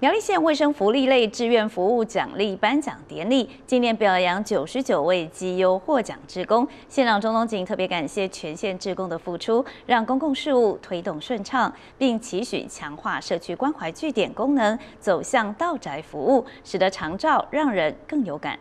苗栗县卫生福利类志愿服务奖励颁奖典礼，今年表扬九十九位绩优获奖职工。县长钟东锦特别感谢全县职工的付出，让公共事务推动顺畅，并期许强化社区关怀据点功能，走向到宅服务，使得长照让人更有感。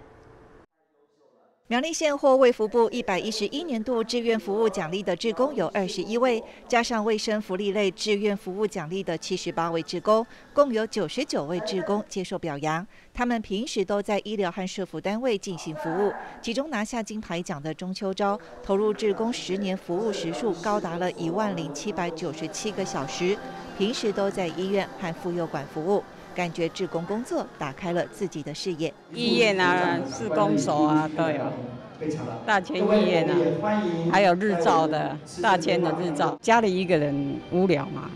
苗栗县获卫福部一百一十一年度志愿服务奖励的职工有二十一位，加上卫生福利类志愿服务奖励的七十八位职工，共有九十九位职工接受表扬。他们平时都在医疗和社福单位进行服务，其中拿下金牌奖的中秋招，投入职工十年服务时数高达了一万零七百九十七个小时，平时都在医院和妇幼馆服务。感觉志工工作打开了自己的视野，医院啊、施工所啊都有，大千医院啊，还有日照的大千的日照。家里一个人无聊嘛，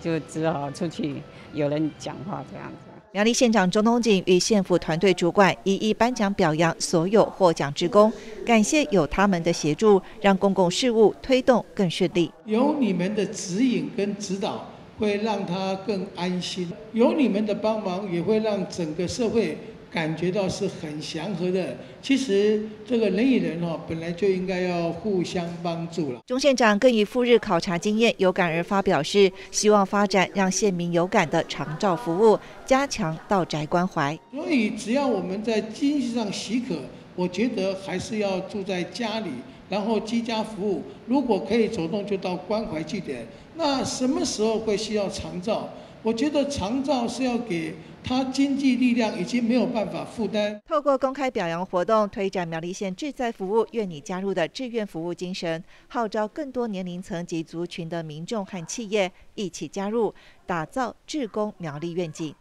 就只好出去有人讲话这样子。苗栗县长钟东锦与县府团队主管一一颁奖表扬所有获奖职工，感谢有他们的协助，让公共事务推动更顺利。有你们的指引跟指导。会让他更安心，有你们的帮忙，也会让整个社会感觉到是很祥和的。其实这个人与人哦，本来就应该要互相帮助了。钟县长更以赴日考察经验有感而发，表示希望发展让县民有感的长照服务，加强道宅关怀。所以只要我们在经济上许可，我觉得还是要住在家里。然后居家服务，如果可以走动，就到关怀据点。那什么时候会需要长照？我觉得长照是要给他经济力量已经没有办法负担。透过公开表扬活动，推展苗栗县志在服务，愿你加入的志愿服务精神，号召更多年龄层及族群的民众和企业一起加入，打造志工苗栗愿景。